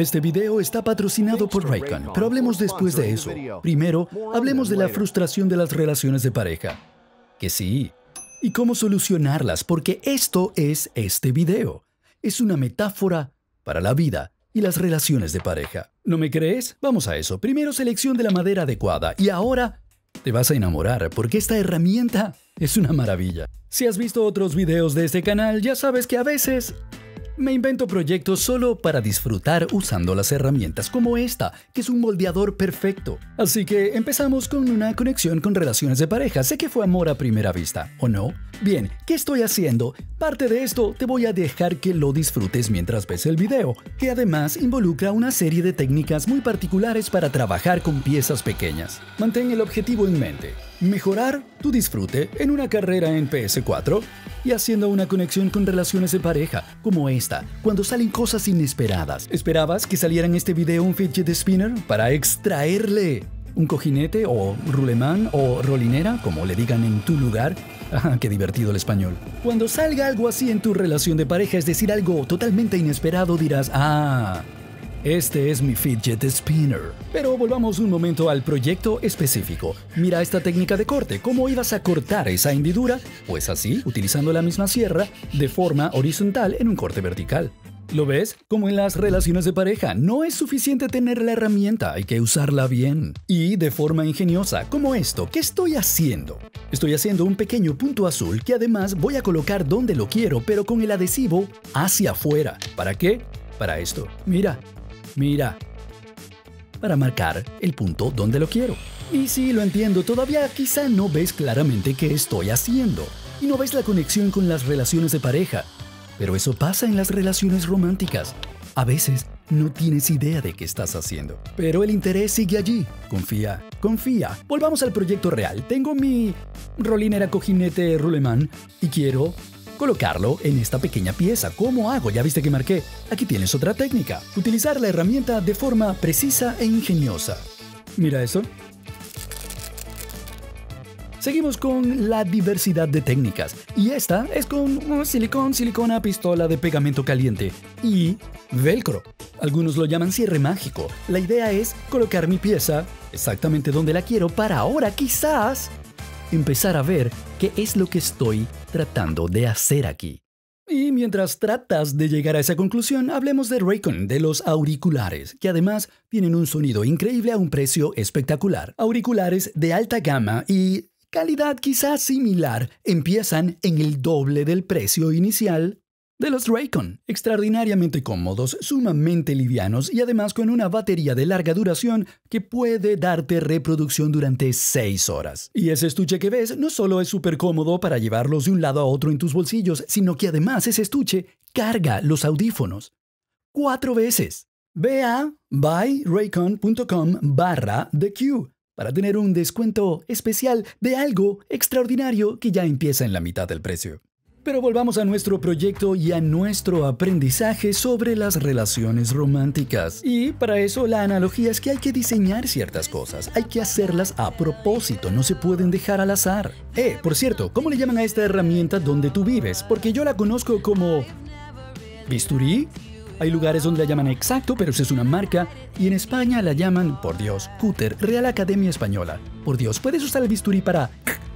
Este video está patrocinado por Raycon, pero hablemos después de eso. Primero, hablemos de la frustración de las relaciones de pareja. Que sí. Y cómo solucionarlas, porque esto es este video. Es una metáfora para la vida y las relaciones de pareja. ¿No me crees? Vamos a eso. Primero selección de la madera adecuada y ahora te vas a enamorar porque esta herramienta es una maravilla. Si has visto otros videos de este canal, ya sabes que a veces me invento proyectos solo para disfrutar usando las herramientas como esta, que es un moldeador perfecto. Así que empezamos con una conexión con relaciones de pareja. Sé que fue amor a primera vista, ¿o no? Bien, ¿qué estoy haciendo? Parte de esto te voy a dejar que lo disfrutes mientras ves el video, que además involucra una serie de técnicas muy particulares para trabajar con piezas pequeñas. Mantén el objetivo en mente. Mejorar tu disfrute en una carrera en PS4 y haciendo una conexión con relaciones de pareja, como esta, cuando salen cosas inesperadas. ¿Esperabas que saliera en este video un fidget spinner para extraerle un cojinete o rulemán o rolinera, como le digan en tu lugar? Ah, qué divertido el español. Cuando salga algo así en tu relación de pareja, es decir, algo totalmente inesperado, dirás, ah, este es mi fidget spinner. Pero volvamos un momento al proyecto específico. Mira esta técnica de corte. ¿Cómo ibas a cortar esa hendidura? Pues así, utilizando la misma sierra, de forma horizontal en un corte vertical. ¿Lo ves? Como en las relaciones de pareja, no es suficiente tener la herramienta, hay que usarla bien. Y de forma ingeniosa, como esto, ¿qué estoy haciendo? Estoy haciendo un pequeño punto azul que además voy a colocar donde lo quiero, pero con el adhesivo hacia afuera. ¿Para qué? Para esto. Mira, Mira, para marcar el punto donde lo quiero. Y si lo entiendo, todavía quizá no ves claramente qué estoy haciendo. Y no ves la conexión con las relaciones de pareja. Pero eso pasa en las relaciones románticas. A veces no tienes idea de qué estás haciendo. Pero el interés sigue allí. Confía, confía. Volvamos al proyecto real. Tengo mi rolinera cojinete Ruleman y quiero colocarlo en esta pequeña pieza. ¿Cómo hago? Ya viste que marqué. Aquí tienes otra técnica. Utilizar la herramienta de forma precisa e ingeniosa. Mira eso. Seguimos con la diversidad de técnicas. Y esta es con silicón, silicona, pistola de pegamento caliente y velcro. Algunos lo llaman cierre mágico. La idea es colocar mi pieza exactamente donde la quiero para ahora quizás empezar a ver qué es lo que estoy tratando de hacer aquí. Y mientras tratas de llegar a esa conclusión, hablemos de Raycon, de los auriculares, que además tienen un sonido increíble a un precio espectacular. Auriculares de alta gama y calidad quizás similar empiezan en el doble del precio inicial de los Raycon, extraordinariamente cómodos, sumamente livianos y además con una batería de larga duración que puede darte reproducción durante 6 horas. Y ese estuche que ves no solo es súper cómodo para llevarlos de un lado a otro en tus bolsillos, sino que además ese estuche carga los audífonos. Cuatro veces. Ve a buyraycon.com barra TheQ para tener un descuento especial de algo extraordinario que ya empieza en la mitad del precio. Pero volvamos a nuestro proyecto y a nuestro aprendizaje sobre las relaciones románticas. Y para eso la analogía es que hay que diseñar ciertas cosas, hay que hacerlas a propósito, no se pueden dejar al azar. Eh, por cierto, ¿cómo le llaman a esta herramienta donde tú vives? Porque yo la conozco como... ¿Bisturí? Hay lugares donde la llaman exacto, pero esa es una marca, y en España la llaman, por Dios, cúter, Real Academia Española. Por Dios, ¿puedes usar el bisturí para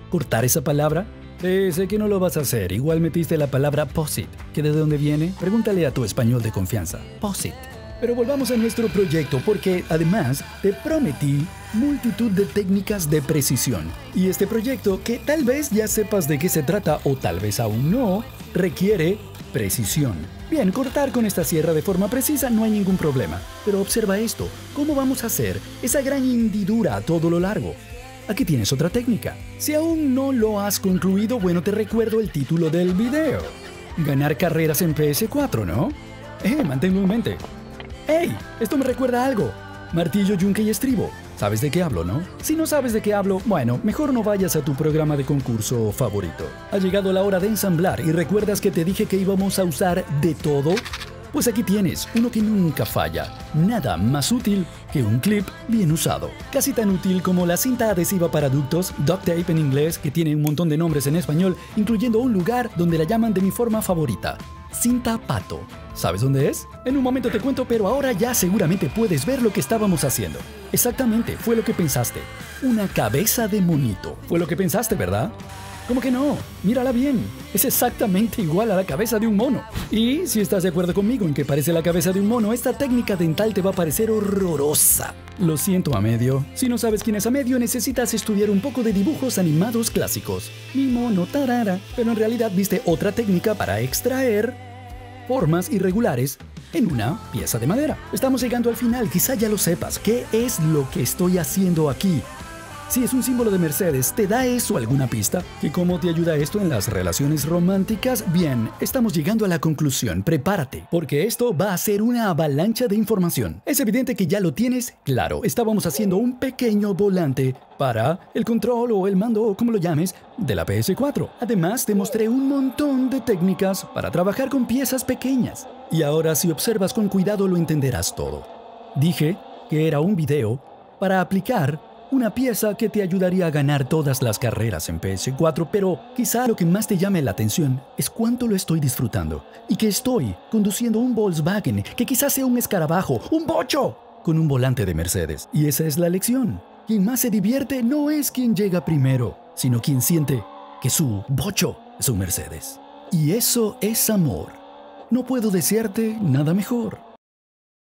cortar esa palabra? Sí, sé que no lo vas a hacer. Igual metiste la palabra POSIT. ¿Que de dónde viene? Pregúntale a tu español de confianza. POSIT. Pero volvamos a nuestro proyecto porque además te prometí multitud de técnicas de precisión. Y este proyecto, que tal vez ya sepas de qué se trata o tal vez aún no, requiere precisión. Bien, cortar con esta sierra de forma precisa no hay ningún problema. Pero observa esto, ¿cómo vamos a hacer esa gran hendidura a todo lo largo? Aquí tienes otra técnica. Si aún no lo has concluido, bueno, te recuerdo el título del video. Ganar carreras en PS4, ¿no? Eh, manténlo en mente. ¡Ey! Esto me recuerda a algo. Martillo, yunque y estribo. ¿Sabes de qué hablo, no? Si no sabes de qué hablo, bueno, mejor no vayas a tu programa de concurso favorito. Ha llegado la hora de ensamblar y recuerdas que te dije que íbamos a usar de todo pues aquí tienes uno que nunca falla. Nada más útil que un clip bien usado. Casi tan útil como la cinta adhesiva para ductos, duct tape en inglés, que tiene un montón de nombres en español, incluyendo un lugar donde la llaman de mi forma favorita. Cinta Pato. ¿Sabes dónde es? En un momento te cuento, pero ahora ya seguramente puedes ver lo que estábamos haciendo. Exactamente, fue lo que pensaste. Una cabeza de monito. Fue lo que pensaste, ¿verdad? ¿Cómo que no? Mírala bien. Es exactamente igual a la cabeza de un mono. Y si estás de acuerdo conmigo en que parece la cabeza de un mono, esta técnica dental te va a parecer horrorosa. Lo siento, Amedio. Si no sabes quién es Amedio, necesitas estudiar un poco de dibujos animados clásicos. Mi mono tarara. Pero en realidad viste otra técnica para extraer formas irregulares en una pieza de madera. Estamos llegando al final, quizá ya lo sepas. ¿Qué es lo que estoy haciendo aquí? Si es un símbolo de Mercedes, ¿te da eso alguna pista? ¿Y cómo te ayuda esto en las relaciones románticas? Bien, estamos llegando a la conclusión. Prepárate, porque esto va a ser una avalancha de información. Es evidente que ya lo tienes claro. Estábamos haciendo un pequeño volante para el control o el mando o como lo llames de la PS4. Además, te mostré un montón de técnicas para trabajar con piezas pequeñas. Y ahora si observas con cuidado lo entenderás todo. Dije que era un video para aplicar una pieza que te ayudaría a ganar todas las carreras en PS4, pero quizá lo que más te llame la atención es cuánto lo estoy disfrutando y que estoy conduciendo un Volkswagen que quizás sea un escarabajo, un bocho, con un volante de Mercedes. Y esa es la lección. Quien más se divierte no es quien llega primero, sino quien siente que su bocho es un Mercedes. Y eso es amor. No puedo desearte nada mejor.